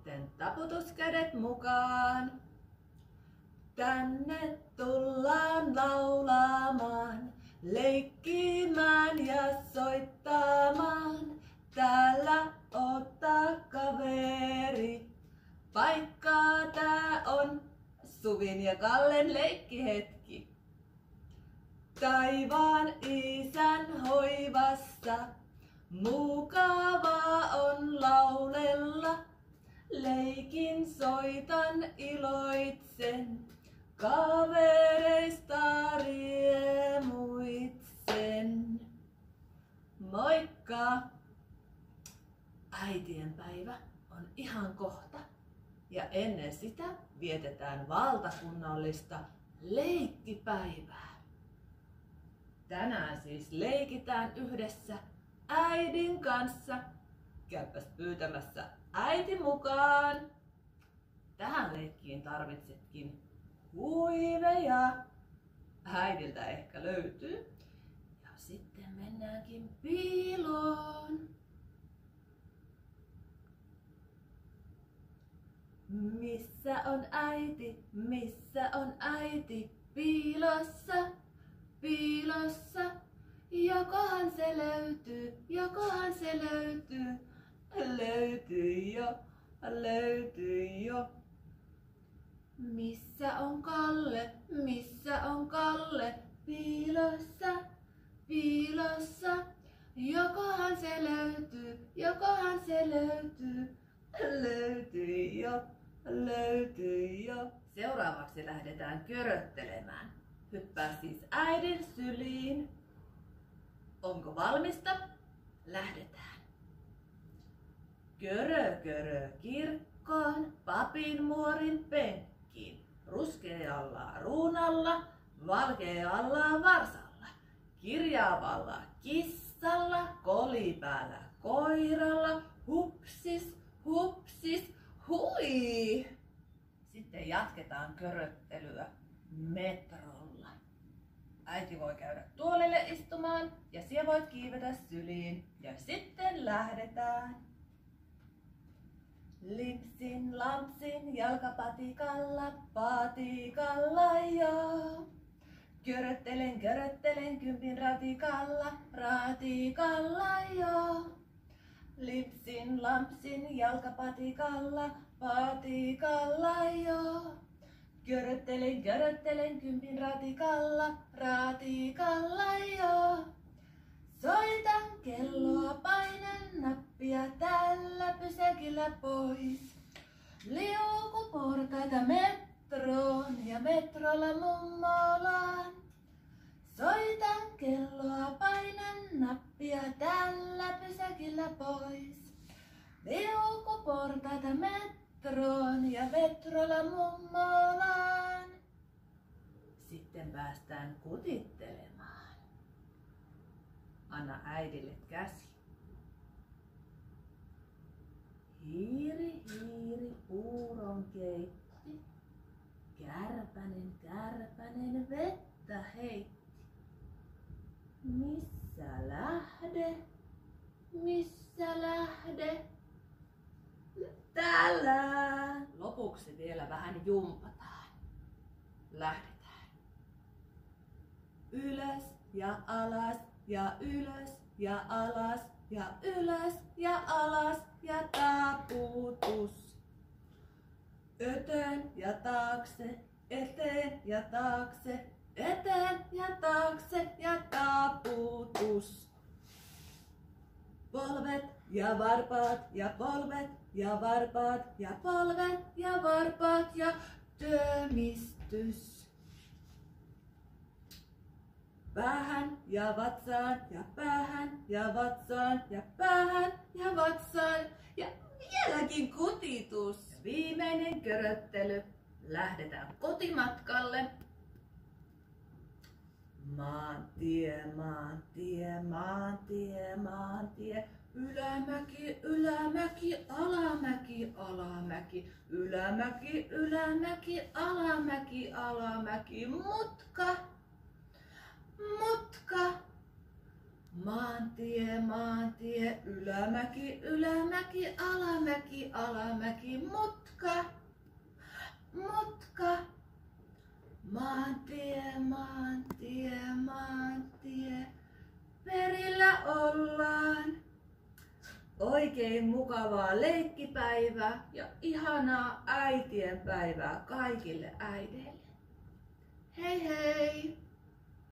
sitten taputuskädet mukaan. Tänne tullaan laulamaan, leikkimään ja soittamaan. Täällä ottaa kaveri, paikkaa tää on Suvin ja Kallen leikkihetki. Taivaan isän hoivassa mukavaa on laulella. Leikin soitan iloitsen, kavereista riemuitsen. Moikka! Äitien päivä on ihan kohta. Ja ennen sitä vietetään valtakunnallista leikkipäivää. Tänään siis leikitään yhdessä äidin kanssa. Käypäs pyytämässä äiti mukaan. Tähän leikkiin tarvitsetkin huiveja. Äidiltä ehkä löytyy. Ja sitten mennäänkin piiloon. Missä on äiti, missä on äiti? Piilossa, piilossa. Jokohan se löytyy, jokohan se löytyy. Löytyy jo, löytyy jo. Missä on Kalle, missä on Kalle? Piilossa, piilossa. Jokohan se löytyy, jokohan se löytyy. Löytyy jo, löytyy jo. Seuraavaksi lähdetään köröttelemään. Hyppää siis äidin syliin. Onko valmista? Lähdetään. Körö, körö, kirkkoon, papin muorin penkkiin. Ruskealla ruunalla, valkealla varsalla. Kirjaavalla kissalla, kolipäällä koiralla, hupsis, hupsis, hui! Sitten jatketaan köröttelyä metrolla. Äiti voi käydä tuolille istumaan ja siellä voit kiivetä syliin. Ja sitten lähdetään. Limpsin, lampsin, jalkapatikalla, patikalla joo. Köröttelen, köröttelen kympin ratikalla, ratikalla joo. Lipsin, lampsin, jalkapatikalla, patikalla joo. Köröttelen, köröttelen kympin ratikalla, ratikalla pois. Liuku portaita metroon ja metrolla mummolaan. Soitan kelloa, painan nappia tällä pysäkillä pois. Liuku portaita metroon ja metrolla mummolaan. Sitten päästään kutittelemaan. Anna äidille käsi. Hiiri, hiiri, puuron keitti. Kärpänen, kärpänen, vettä heitti. Missä lähde? Missä lähde? Täällä. Lopuksi vielä vähän jumpataan. Lähdetään. Ylös ja alas ja ylös ja alas ja ylös ja alas ja taputus. Eteen ja taakse, eteen ja taakse, eteen ja taakse ja taputus. Polvet ja varpaat ja polvet ja varpaat ja polvet ja varpaat ja tömistys. Päähän ja vatsaan ja päähän ja vatsaan ja päähän ja vatsaan ja vieläkin kutitus. Viimeinen köröttely. Lähdetään kotimatkalle. Maantie, maantie, maantie, maantie. Ylämäki, ylämäki, alamäki, alamäki. Ylämäki, ylämäki, alamäki, alamäki. Mutka, mutka, Maantie, maantie, ylämäki, ylämäki, alamäki, alamäki, mutka. Oikein mukavaa leikkipäivää ja ihanaa äitien päivää kaikille äideille. Hei hei!